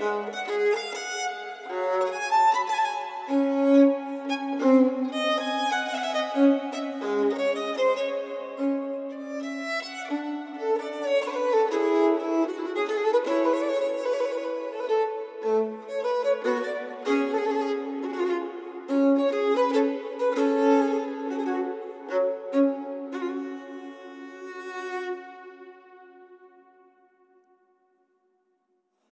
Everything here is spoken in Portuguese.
Música